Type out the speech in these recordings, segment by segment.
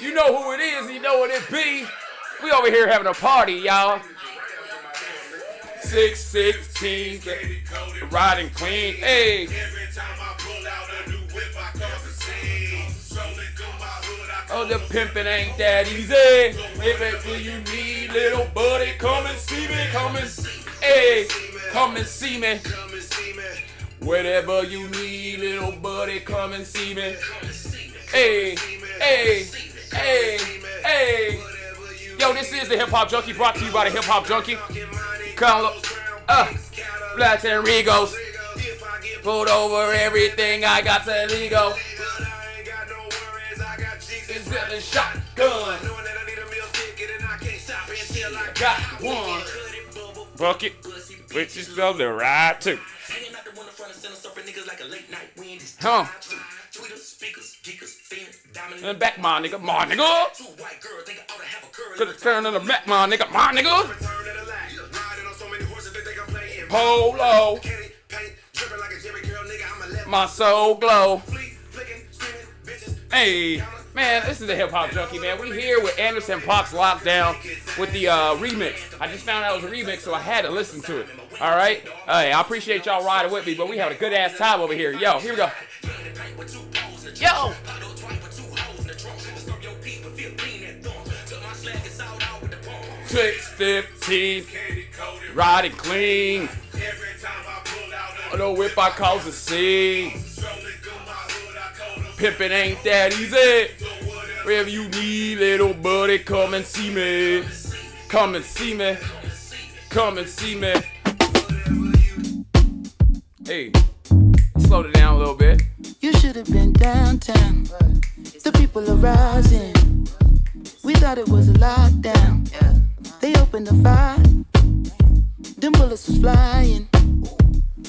you know who it is. You know what it be. We over here having a party, y'all. Six sixteen, riding clean. Hey. Oh, the pimping ain't that easy. If it you need, little buddy, come and see me. Come and, hey, come and see me. Whatever you need, little buddy, come and see me. Hey, hey, hey, hey. Yo, this is the Hip Hop Junkie brought to you by the Hip Hop Junkie. Come look, uh, Blacks and Regos. Pulled over everything I got to legal. It's a shotgun. Got one. Bucket, which is spelled the right too. Huh? And back, my nigga, my nigga. Could've turned in the back, my nigga, my nigga. Polo. My soul glow. Hey, man, this is the Hip Hop Junkie, man. We here with Anderson .Paak's Lockdown with the uh, remix. I just found out it was a remix, so I had to listen to it. All right? Hey, I appreciate y'all riding with me, but we having a good ass time over here. Yo, here we go. Yo! Six fifteen, riding clean. On the whip I cause a scene. Pimpin' ain't that easy. Wherever you need, little buddy, come and see me. Come and see me. Come and see me. Hey, slow it down a little bit. You should have been downtown. The people are rising. We thought it was a lockdown. Opened the fire. Them bullets was flying.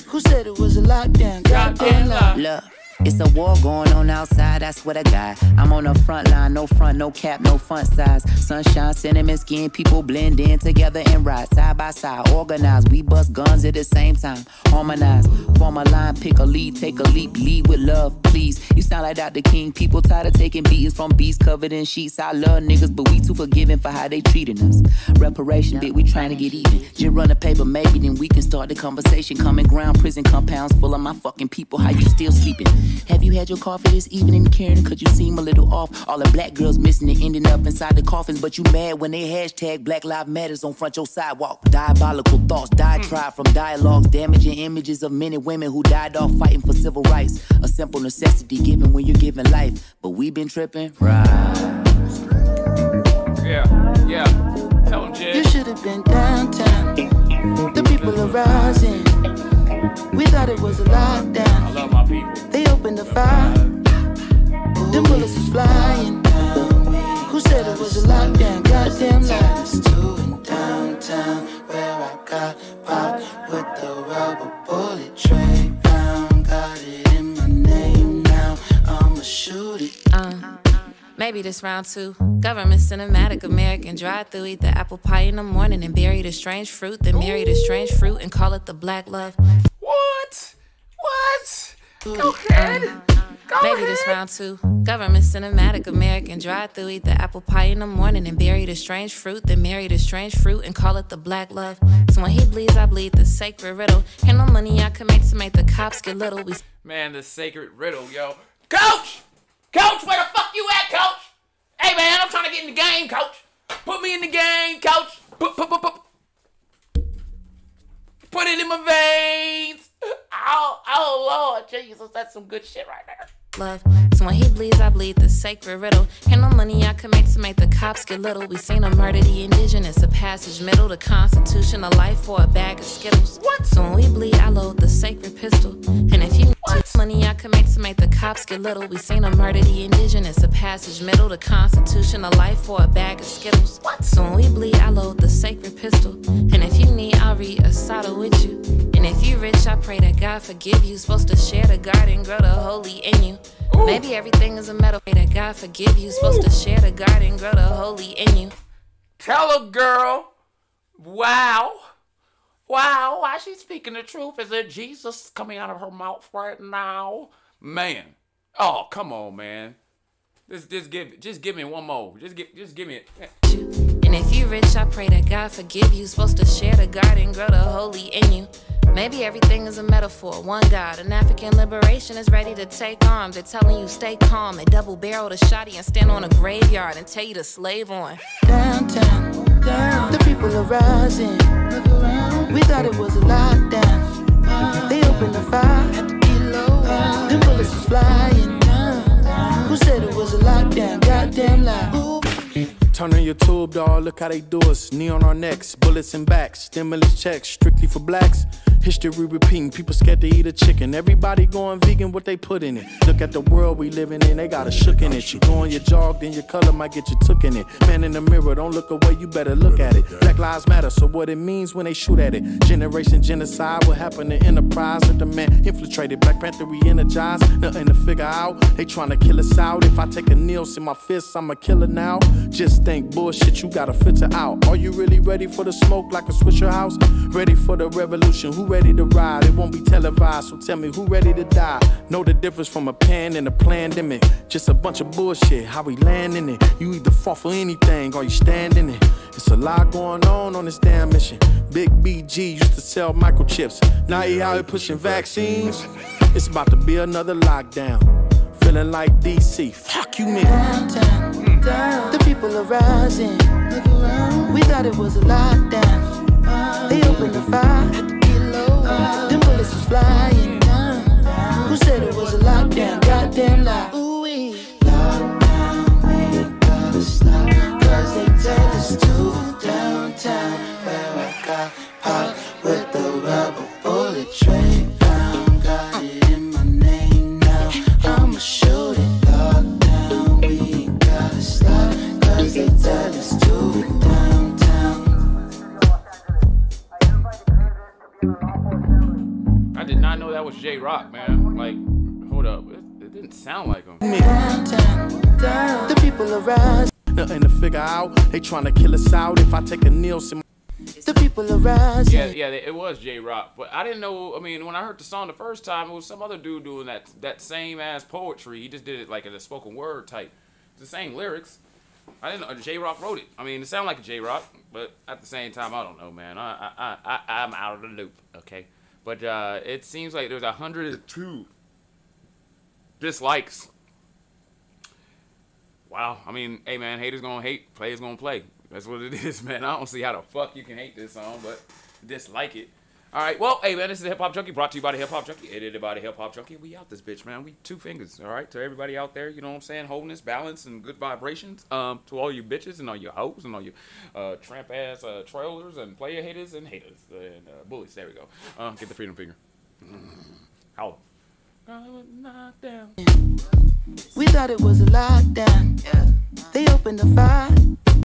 Who said it was a lockdown? Goddamn lie. Look, it's a war going on outside, I swear to God. I'm on the front line, no front, no cap, no front size. Sunshine, cinnamon skin, people blend in together and ride side by side. Organized, we bust guns at the same time. Harmonize, form a line, pick a lead, take a leap, lead with love, please. You sound like Dr. King, people tired of taking beatings from beasts covered in sheets. I love niggas, but we too forgiving for how they treating us. Reparation, bit, we trying to get even. Just run the paper, maybe then we can start the conversation. Common ground, prison compounds full of my fucking people. How you still sleeping? Have you had your coffee this evening, Karen? Cause you seem a little off. All the black girls missing and ending up inside the coffins, but you mad when they hashtag Black Lives Matters on front your sidewalk. Diabolical thoughts, diatribe mm. from dialogues, damaging images of men and women who died off fighting for civil rights. A simple necessity given when you're giving life, but we been tripping. Right. Yeah, yeah. Tell him, You should have been downtown. The people are rising. We thought it was a lockdown. I love my people. They opened the fire. Them bullets was flying. Who said it was a lockdown? Goddamn lie. two in downtown where I got popped with the rubber bullet tray round. Got it in my name now. I'ma shoot it. Uh, maybe this round two. Government cinematic, American drive through. Eat the apple pie in the morning and bury the strange fruit. Then marry the strange fruit and call it the black love. What? What? Go ahead. Go Maybe this round two. Government cinematic, American drive through. Eat the apple pie in the morning and bury the strange fruit. Then marry the strange fruit and call it the black love. So when he bleeds, I bleed the sacred riddle. Ain't no money I can make to make the cops get little. We Man, the sacred riddle, yo. Coach! Coach, where the fuck you at, coach? Hey, man, I'm trying to get in the game, coach. Put me in the game, coach. Put, put, put, put. Put it in my veins. Lord Jesus, that's some good shit right there. love. So when he bleeds, I bleed the sacred riddle. Ain't no money I can make to make the cops get little. We seen a murder the indigenous, a passage middle, the constitution, a life for a bag of skittles. What? So when we bleed, I load cops get little, we seen a murder the indigenous, a passage middle, the constitution, a life for a bag of skittles. What? So when we bleed, I load the sacred pistol. And if you need, I'll read a Sado with you. And if you rich, I pray that God forgive you. Supposed to share the garden, grow the holy in you. Maybe everything is a metal. Pray that God forgive you. Supposed to share the garden, grow the holy in you. Tell a girl, wow, wow, why she's speaking the truth? Is it Jesus coming out of her mouth right now? Man, oh, come on, man. Just, just give, just give me one more. Just give, just give me it. And if you rich, I pray that God forgive you. Supposed to share the garden, grow the holy in you. Maybe everything is a metaphor. One God, an African liberation is ready to take arms. They're telling you stay calm. They double barrel the shotty and stand on a graveyard and tell you to slave on. Downtown, down, the people are rising. We thought it was a lockdown. They opened the fire. Turn on your tube, dog. Look how they do us. Knee on our necks, bullets in backs, stimulus checks, strictly for blacks. History repeating, people scared to eat a chicken. Everybody going vegan, what they put in it. Look at the world we living in, they got a shook in it. You go on your jog, then your color might get you took in it. Man in the mirror, don't look away, you better look at it. Black lives matter, so what it means when they shoot at it. Generation genocide, what happened to enterprise? That the man infiltrated. Black Panther re energized, nothing to figure out. They trying to kill us out. If I take a kneel, see my fists, I'm a killer now. Just think bullshit, you gotta filter out. Are you really ready for the smoke like a Swisher house? Ready for the revolution? Who ready to ride? It won't be televised, so tell me who ready to die? Know the difference from a pan and a pandemic. Just a bunch of bullshit, how we land in it. You either fall for anything or you stand in it. It's a lot going on on this damn mission. Big BG used to sell microchips. Now he out here pushing vaccines. It's about to be another lockdown. Feeling like DC. Fuck you, man. Downtown, down, the people are rising. We thought it was a lockdown. They opened the fire. Them bullets was flying. Who said it was a lockdown? Goddamn lie. Ooh-wee. Jay Rock, man. Like, hold up, it, it didn't sound like him. Downtown, the people are rising. Nothing to figure out. They trying to kill us out. If I take a kneel, see The people are rising. Yeah, yeah, it was Jay Rock, but I didn't know. I mean, when I heard the song the first time, it was some other dude doing that that same ass poetry. He just did it like in a spoken word type. It's the same lyrics. I didn't know uh, Jay Rock wrote it. I mean, it sounded like a Jay Rock, but at the same time, I don't know, man. I I I, I I'm out of the loop. Okay, but uh, it seems like there's a hundred and two dislikes. Wow. I mean, hey man, haters gonna hate, players gonna play. That's what it is, man. I don't see how the fuck you can hate this song, but dislike it. All right. Well, hey man, this is the Hip Hop Junkie brought to you by the Hip Hop Junkie, edited by the Hip Hop Junkie. We out this bitch, man. We two fingers. All right. To everybody out there, you know what I'm saying? Wholeness, balance, and good vibrations. Um, to all you bitches and all you hoes and all you uh, tramp ass uh, trailers and player haters and haters and uh, bullies. There we go. Uh, get the freedom finger. Knock down. We thought it was a lockdown. They opened the fire.